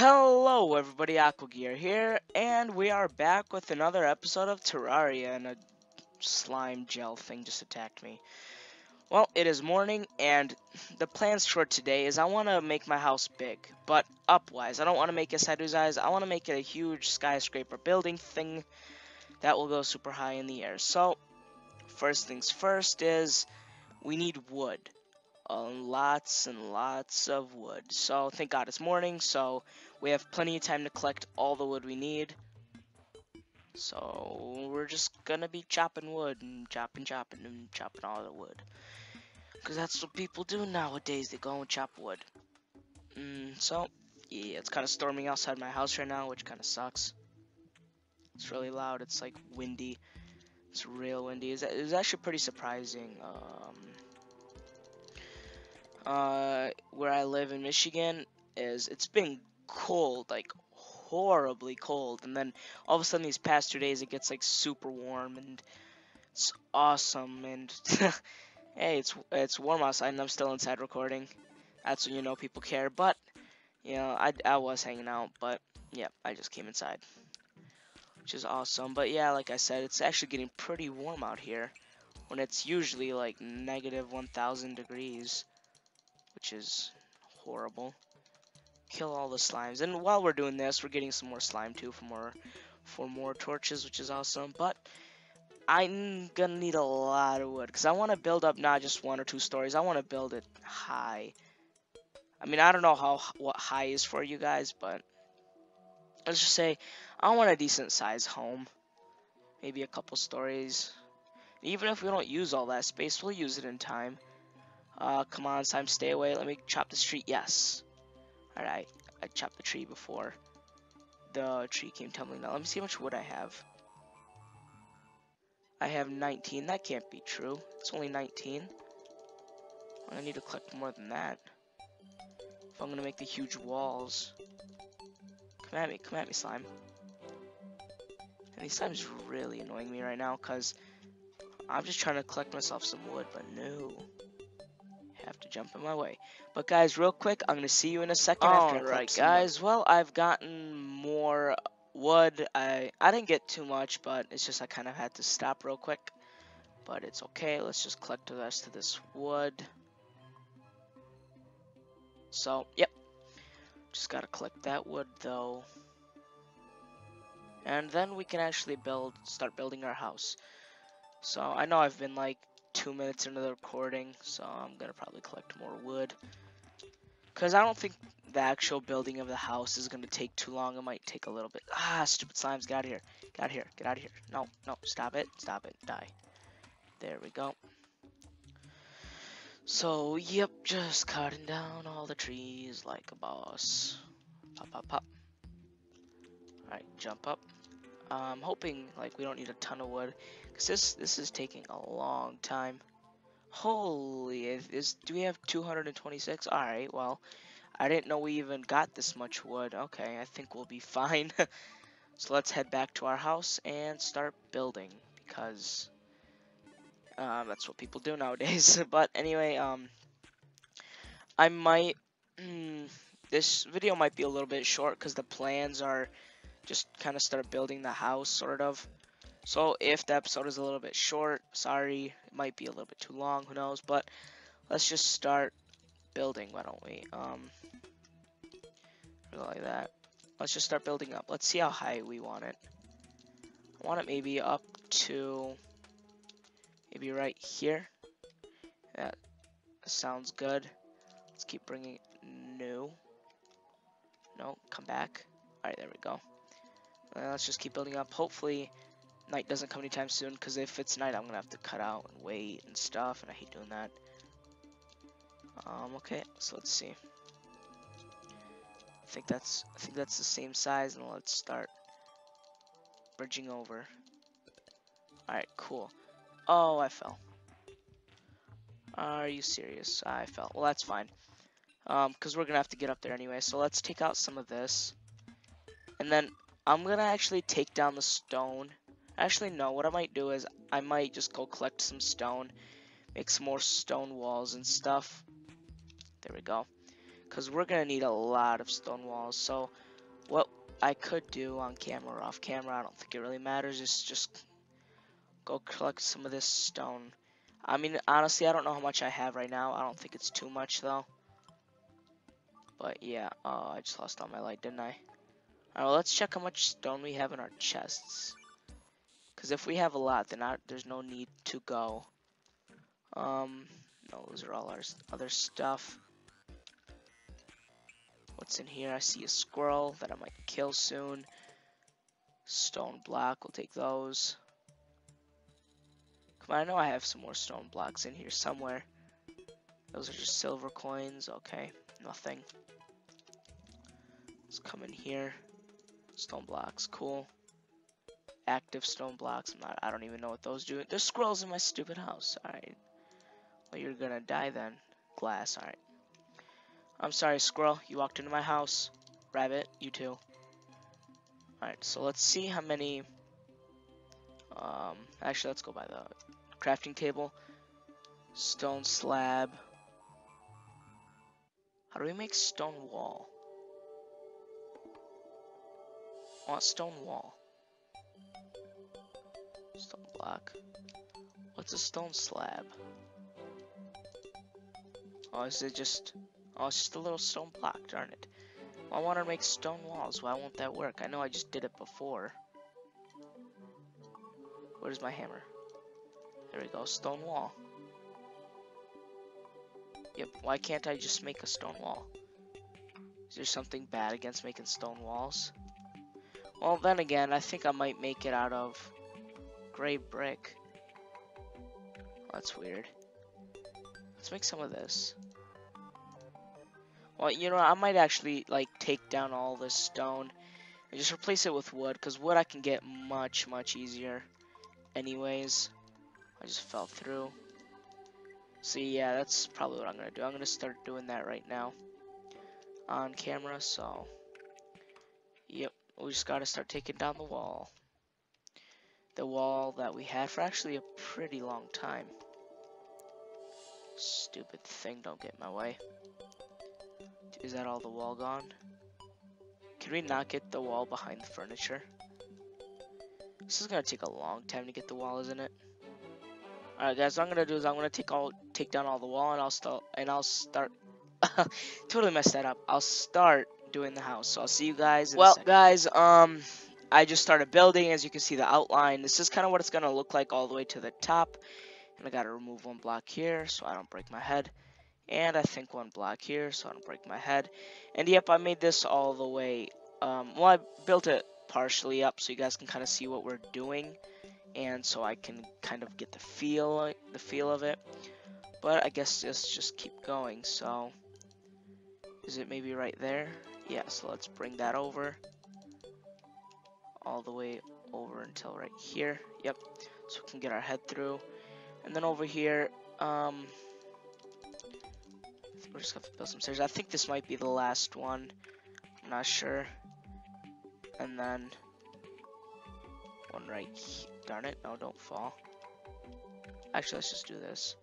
Hello everybody, Aquagear here, and we are back with another episode of Terraria, and a slime gel thing just attacked me. Well, it is morning, and the plans for today is I want to make my house big, but upwise. I don't want to make it sideways, I want to make it a huge skyscraper building thing that will go super high in the air. So, first things first is we need wood uh, lots and lots of wood. So thank God it's morning, so we have plenty of time to collect all the wood we need. So we're just gonna be chopping wood and chopping, chopping, and chopping all the wood. Because that's what people do nowadays, they go and chop wood. Mm, so, yeah, it's kind of storming outside my house right now, which kind of sucks. It's really loud, it's like windy. It's real windy. It's, it's actually pretty surprising. Um, uh, where I live in Michigan is it's been cold, like horribly cold, and then all of a sudden these past two days it gets like super warm and it's awesome. And hey, it's it's warm outside and I'm still inside recording. That's when you know people care. But you know, I I was hanging out, but yeah, I just came inside, which is awesome. But yeah, like I said, it's actually getting pretty warm out here when it's usually like negative 1,000 degrees which is horrible. Kill all the slimes. And while we're doing this, we're getting some more slime too for more for more torches, which is awesome. But I'm gonna need a lot of wood because I want to build up not just one or two stories. I want to build it high. I mean, I don't know how what high is for you guys, but let's just say I want a decent size home. Maybe a couple stories. Even if we don't use all that space, we'll use it in time. Uh, come on, Slime, stay away. Let me chop this tree. Yes. Alright, I chopped the tree before the tree came tumbling down. Let me see how much wood I have. I have 19. That can't be true. It's only 19. I need to collect more than that. If I'm to make the huge walls. Come at me. Come at me, slime. And these slime's really annoying me right now because I'm just trying to collect myself some wood, but no have to jump in my way. But guys, real quick, I'm gonna see you in a second All right, guys. Well, I've gotten more wood. I I didn't get too much, but it's just I kind of had to stop real quick. But it's okay. Let's just collect the rest of this wood. So, yep. Just gotta collect that wood though. And then we can actually build, start building our house. So I know I've been like two minutes into the recording, so I'm gonna probably collect more wood. Because I don't think the actual building of the house is gonna take too long. It might take a little bit. Ah, stupid slimes, get out of here. Get out of here. Get out of here. No, no, stop it. Stop it. Die. There we go. So, yep, just cutting down all the trees like a boss. Pop, pop, pop. Alright, jump up. I'm hoping, like, we don't need a ton of wood. Cause this this is taking a long time. Holy, is do we have 226? All right, well, I didn't know we even got this much wood. Okay, I think we'll be fine. so let's head back to our house and start building because um, that's what people do nowadays. but anyway, um, I might. Mm, this video might be a little bit short because the plans are just kind of start building the house, sort of. So if the episode is a little bit short, sorry, it might be a little bit too long, who knows, but let's just start building, why don't we? Um, like that. Let's just start building up. Let's see how high we want it. I want it maybe up to, maybe right here. That sounds good. Let's keep bringing new. No, come back. Alright, there we go. Uh, let's just keep building up. Hopefully, night doesn't come anytime soon because if it's night I'm gonna have to cut out and wait and stuff and I hate doing that. Um okay so let's see. I think that's I think that's the same size and let's start bridging over. Alright cool. Oh I fell. Are you serious? I fell. Well that's fine. Um because we're gonna have to get up there anyway so let's take out some of this. And then I'm gonna actually take down the stone Actually, no. What I might do is I might just go collect some stone, make some more stone walls and stuff. There we go. because we're gonna need a lot of stone walls. So what I could do on camera or off camera, I don't think it really matters, is just go collect some of this stone. I mean, honestly, I don't know how much I have right now. I don't think it's too much, though. But, yeah. Oh, I just lost all my light, didn't I? Alright, let's check how much stone we have in our chests. Because if we have a lot, then I, there's no need to go. Um, no, those are all our other stuff. What's in here? I see a squirrel that I might kill soon. Stone block, we'll take those. Come on, I know I have some more stone blocks in here somewhere. Those are just silver coins. Okay, nothing. Let's come in here. Stone blocks, cool. Active stone blocks. I'm not. I don't even know what those do. There's squirrels in my stupid house. All right. Well, you're gonna die then. Glass. All right. I'm sorry, squirrel. You walked into my house. Rabbit, you too. Alright, so let's see how many... Um, actually, let's go by the crafting table. Stone slab. How do we make stone wall? Want stone wall. Stone block. What's a stone slab? Oh, is it just... Oh, it's just a little stone block, darn it. I want to make stone walls. Why won't that work? I know I just did it before. Where's my hammer? There we go, stone wall. Yep, why can't I just make a stone wall? Is there something bad against making stone walls? Well, then again, I think I might make it out of gray brick. that's weird. Let's make some of this. Well, you know, I might actually, like, take down all this stone and just replace it with wood, because wood I can get much, much easier anyways. I just fell through. So, yeah, that's probably what I'm going to do. I'm going to start doing that right now on camera, so, we just got to start taking down the wall. The wall that we had for actually a pretty long time. Stupid thing, don't get in my way. Is that all the wall gone? Can we not get the wall behind the furniture? This is gonna take a long time to get the wall, isn't it? Alright guys, what I'm gonna do is I'm gonna take all take down all the wall and I'll start and I'll start totally messed that up. I'll start doing the house. So I'll see you guys Well guys, um I just started building as you can see the outline. This is kind of what it's gonna look like all the way to the top. And I gotta remove one block here so I don't break my head and I think one block here so I don't break my head. And yep, I made this all the way, um, well I built it partially up so you guys can kind of see what we're doing and so I can kind of get the feel, the feel of it. But I guess just, just keep going, so is it maybe right there? Yeah, so let's bring that over all the way over until right here. Yep, so we can get our head through. And then over here, um, we're just gonna build some stairs. I think this might be the last one. I'm not sure. And then one right here. Darn it, no, don't fall. Actually, let's just do this.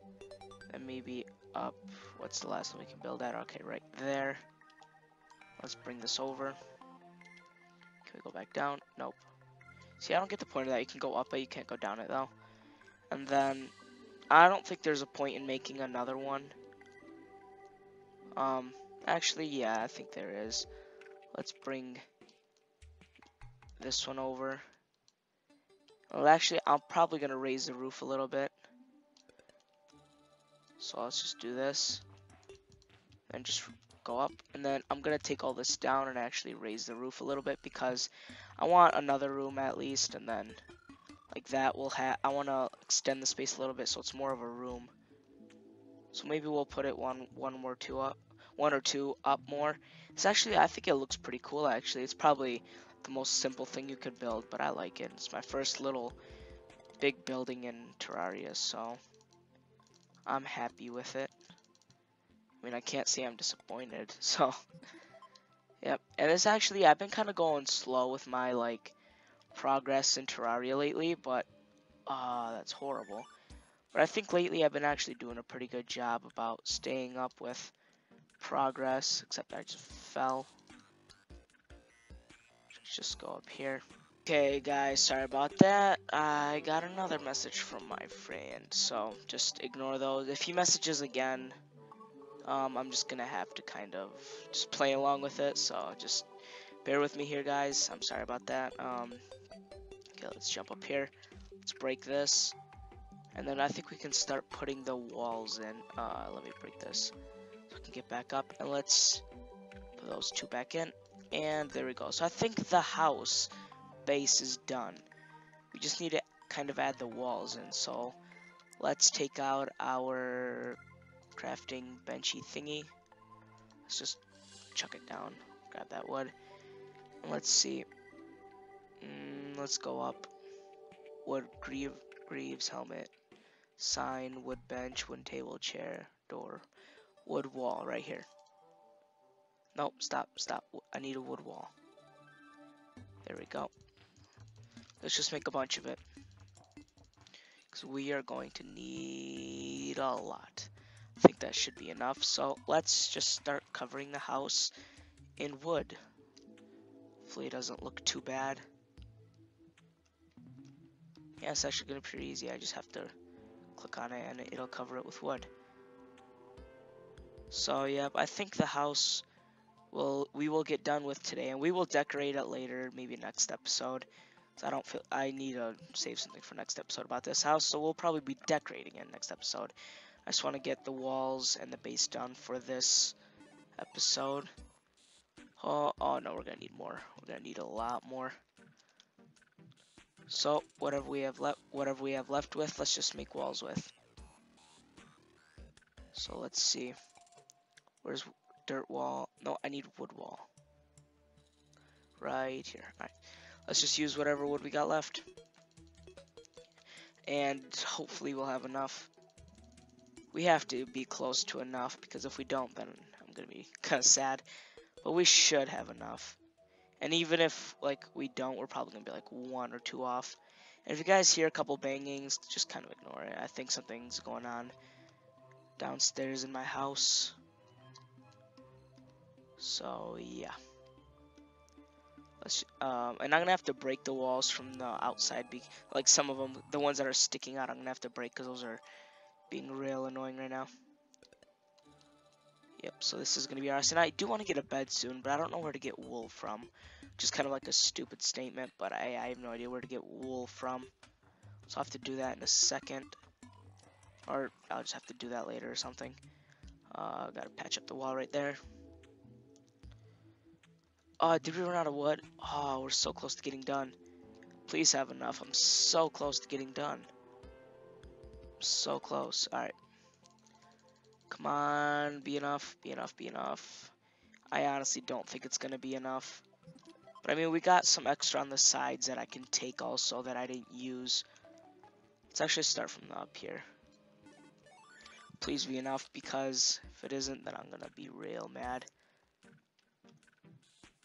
And maybe up. What's the last one we can build at? Okay, right there. Let's bring this over. Can we go back down? Nope. See, I don't get the point of that. You can go up but you can't go down it, though. And then, I don't think there's a point in making another one. Um, actually, yeah, I think there is. Let's bring this one over. Well, actually, I'm probably going to raise the roof a little bit. So let's just do this. And just go up. And then I'm going to take all this down and actually raise the roof a little bit because I want another room at least. And then like that will have, I want to extend the space a little bit so it's more of a room. So maybe we'll put it one, one more two up one or two up more. It's actually, I think it looks pretty cool actually. It's probably the most simple thing you could build, but I like it. It's my first little big building in Terraria, so I'm happy with it. I mean, I can't say I'm disappointed, so yep. And it's actually, I've been kind of going slow with my like progress in Terraria lately, but ah, uh, that's horrible. But I think lately I've been actually doing a pretty good job about staying up with progress, except I just fell. Let's just go up here. Okay, guys, sorry about that. I got another message from my friend, so just ignore those. If he messages again, um, I'm just gonna have to kind of just play along with it, so just bear with me here, guys. I'm sorry about that. Um, okay, let's jump up here. Let's break this. And then I think we can start putting the walls in. Uh, let me break this so I can get back up. And let's put those two back in. And there we go. So I think the house base is done. We just need to kind of add the walls in. So let's take out our crafting benchy thingy. Let's just chuck it down. Grab that wood. Let's see. Mm, let's go up. Wood Grieve, Greaves helmet sign, wood bench, wood table, chair, door, wood wall right here. Nope, stop, stop. I need a wood wall. There we go. Let's just make a bunch of it. Because we are going to need a lot. I think that should be enough. So let's just start covering the house in wood. Hopefully it doesn't look too bad. Yeah, it's actually going to be pretty easy. I just have to click on it and it'll cover it with wood. So yep, I think the house will we will get done with today and we will decorate it later, maybe next episode. So I don't feel I need to save something for next episode about this house, so we'll probably be decorating it next episode. I just want to get the walls and the base done for this episode. Oh, oh no, we're gonna need more. We're gonna need a lot more. So whatever we have left, whatever we have left with, let's just make walls with. So let's see. Where's dirt wall? No, I need wood wall. Right here. Alright. Let's just use whatever wood we got left. And hopefully we'll have enough. We have to be close to enough because if we don't, then I'm going to be kind of sad. But we should have enough. And even if like we don't, we're probably gonna be like one or two off. And if you guys hear a couple bangings, just kind of ignore it. I think something's going on downstairs in my house. So yeah. Let's, um, and I'm gonna have to break the walls from the outside, be like some of them, the ones that are sticking out, I'm gonna have to break because those are being real annoying right now. Yep, so this is going to be ours. And I do want to get a bed soon, but I don't know where to get wool from. Just kind of like a stupid statement, but I, I have no idea where to get wool from. So I'll have to do that in a second. Or I'll just have to do that later or something. Uh, gotta patch up the wall right there. Uh, did we run out of wood? Oh, we're so close to getting done. Please have enough. I'm so close to getting done. So close. Alright. Come on, be enough, be enough, be enough. I honestly don't think it's to be enough. But I mean, we got some extra on the sides that I can take also that I didn't use. Let's actually start from the up here. Please be enough because if it isn't, then I'm to be real mad.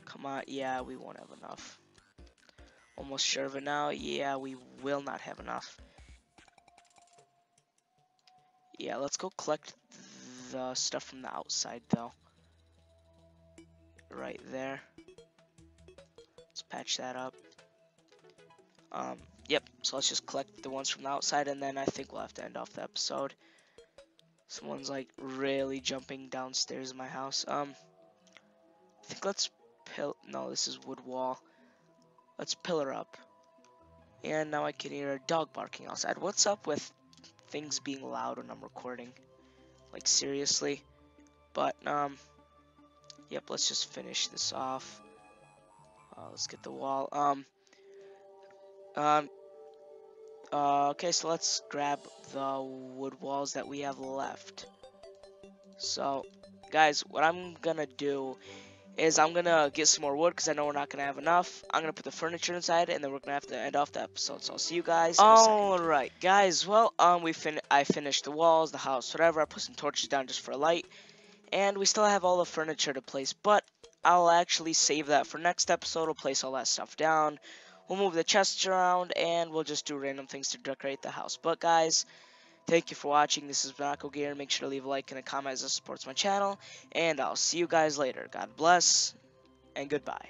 Come on, yeah, we won't have enough. Almost sure of it now. Yeah, we will not have enough. Yeah, let's go collect the stuff from the outside though. Right there. Let's patch that up. Um, yep, so let's just collect the ones from the outside and then I think we'll have to end off the episode. Someone's like really jumping downstairs in my house. Um, I think let's pill, no, this is wood wall. Let's pillar up. And now I can hear a dog barking outside. What's up with things being loud when I'm recording? Like, seriously. But, um, yep, let's just finish this off. Uh, let's get the wall. Um, um, uh, okay, so let's grab the wood walls that we have left. So, guys, what I'm gonna do is I'm gonna get some more wood because I know we're not gonna have enough. I'm gonna put the furniture inside, and then we're gonna have to end off the episode. So I'll see you guys. All right, guys. Well, um, we fin I finished the walls, the house, whatever. I put some torches down just for a light, and we still have all the furniture to place. But I'll actually save that for next episode. We'll place all that stuff down. We'll move the chests around, and we'll just do random things to decorate the house. But guys, Thank you for watching. This is Monaco Gear. Make sure to leave a like and a comment as it supports my channel. And I'll see you guys later. God bless and goodbye.